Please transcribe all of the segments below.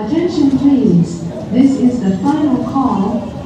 Attention please. This is the final call.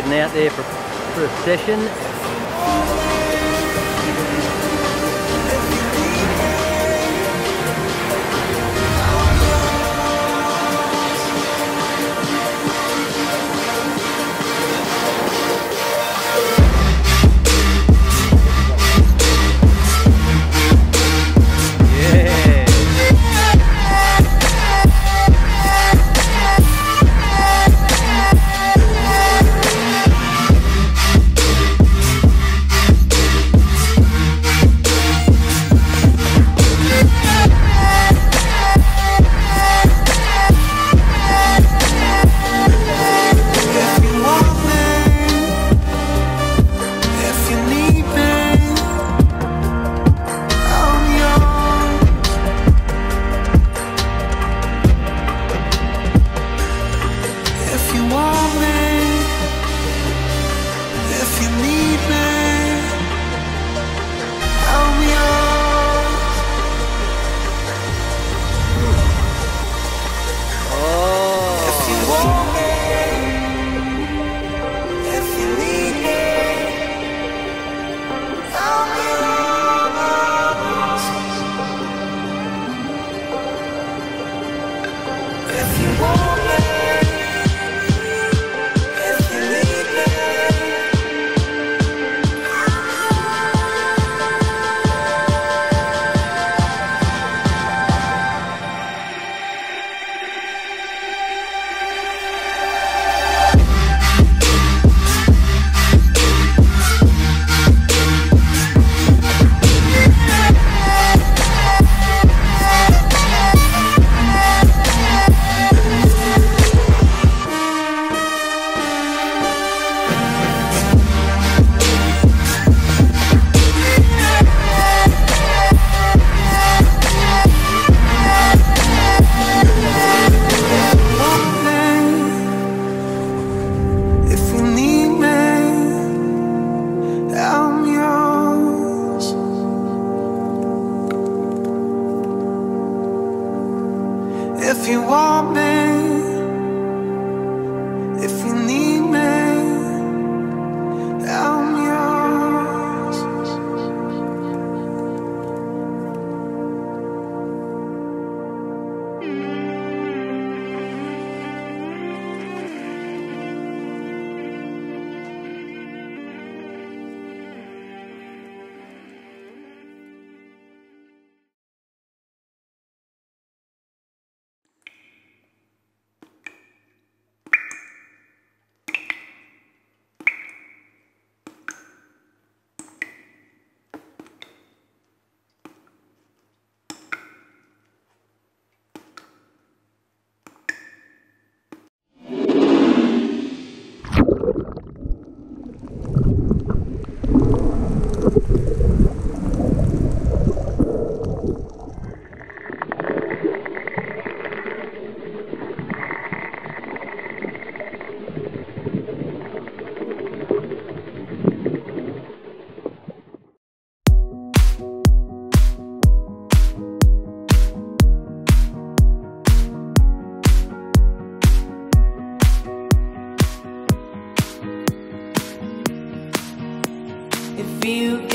Heading out there for, for a session.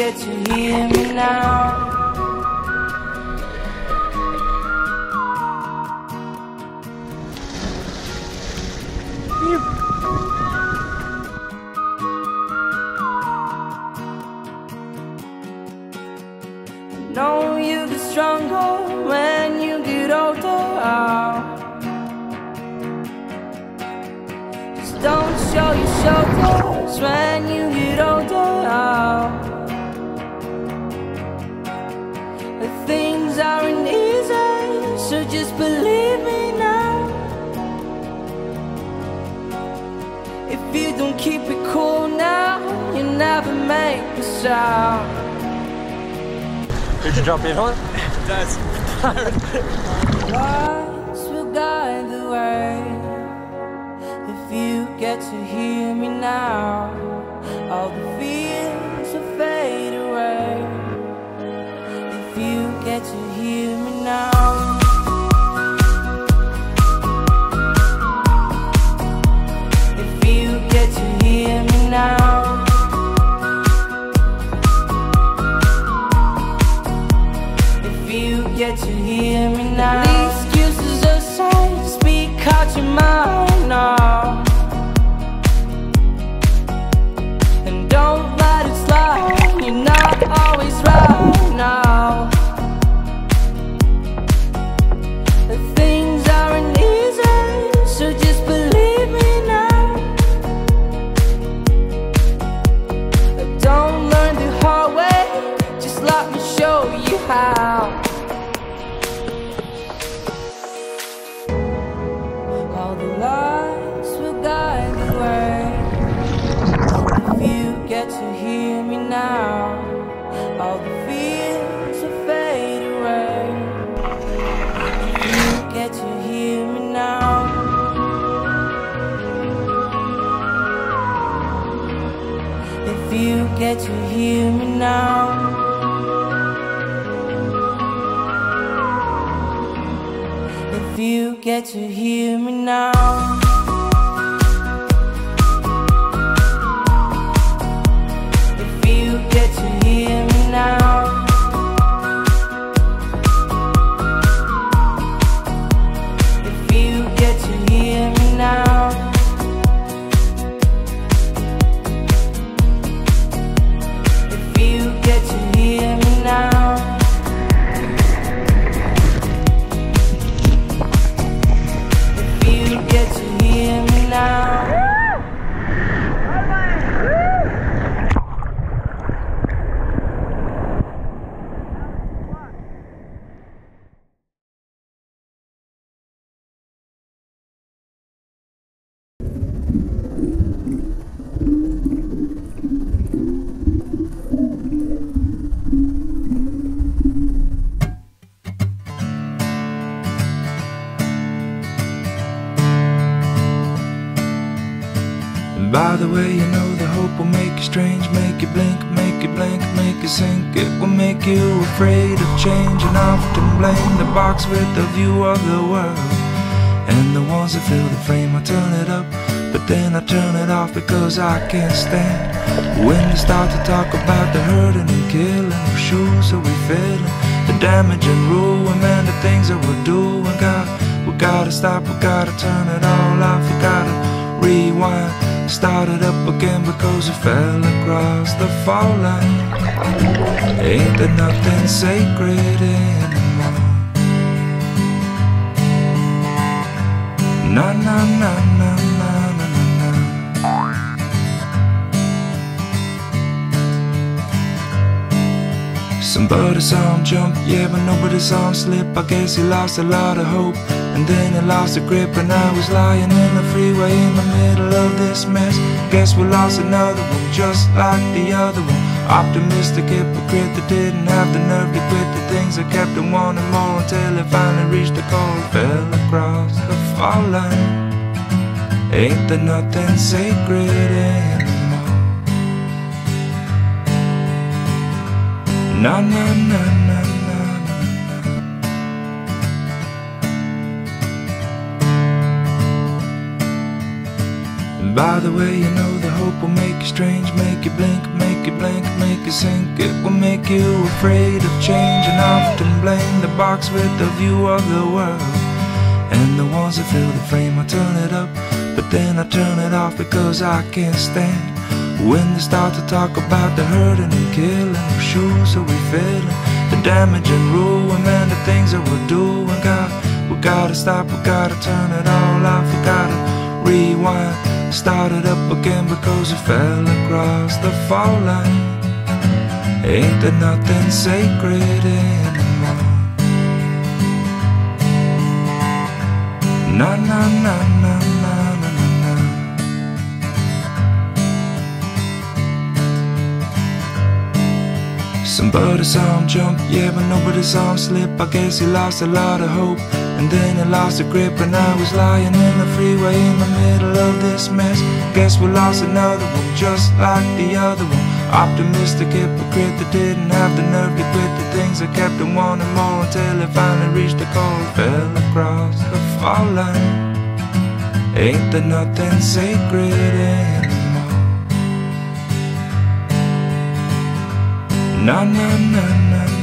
get to hear me now. Know you get stronger when you get older. Just don't show your shoulders when you get older. make sound. Did you drop in on it? Will guide the way. If you get to hear me now, all the fears will fade away. If you get to hear me now. with the view of the world. And the ones that fill the frame, I turn it up, but then I turn it off because I can't stand when they start to talk about the hurting and killing, the shoes that we filling? the damage and ruin, and the things that we're doing. God, we gotta stop, we gotta turn it all off, we gotta rewind. Start it up again because we fell across the fall line. Ain't there nothing sacred in Na na na na na na na na Somebody saw him jump, yeah, but nobody saw him slip. I guess he lost a lot of hope, and then he lost the grip. And I was lying in the freeway in the middle of this mess. Guess we lost another one, just like the other one. Optimistic hypocrite that didn't have the nerve to quit the things that kept him wanting more until he finally reached the goal. Fell across the fall line. Ain't there nothing sacred anymore? Na na na na na. And by the way, you know the hope will make you strange, make you blink, make you blink, make you sink. It will make you afraid of change and often blame the box with the view of the world. And the ones that fill the frame, I turn it up, but then I turn it off because I can't stand. When they start to talk about the hurting and killing, whose shoes are we filling? The damage and ruin, man, the things that we're doing. God, we gotta stop, we gotta turn it all off, we gotta rewind, start it up again because we fell across the fall line. Ain't there nothing sacred anymore? Na na na na na na na. Somebody saw him jump, yeah, but nobody saw him slip. I guess he lost a lot of hope, and then he lost the grip. And I was lying in the freeway in the middle of this mess. Guess we lost another one, just like the other one. Optimistic hypocrite that didn't have the nerve to quit the things that kept him wanting more until he finally reached the goal. Fell across the fall line. Ain't there nothing sacred anymore? Na na na na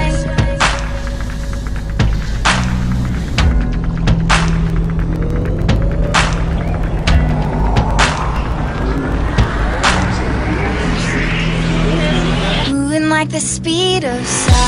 the speed of sound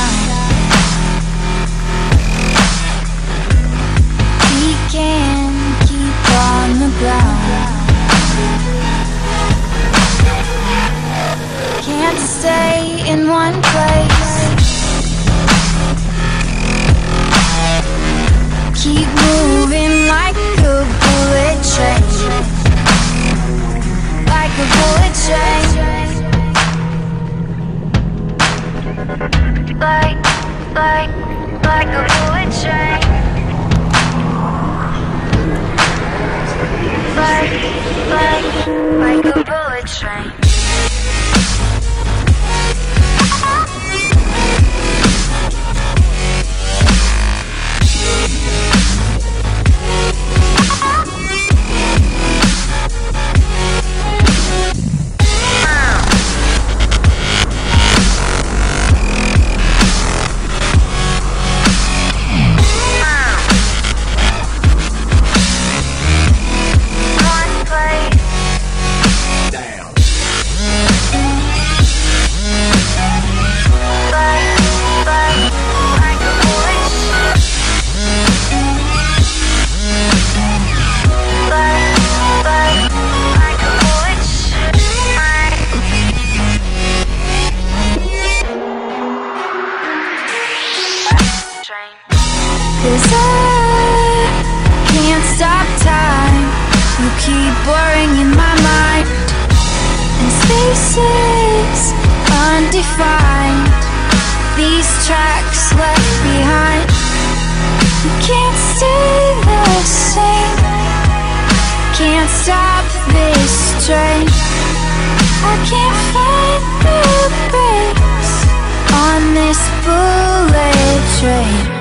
this bullet train.